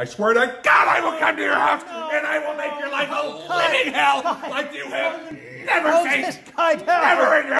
I swear to God, I will come to your house and I will make your life a living hell oh, like you have oh, never oh, Hold seen Never in your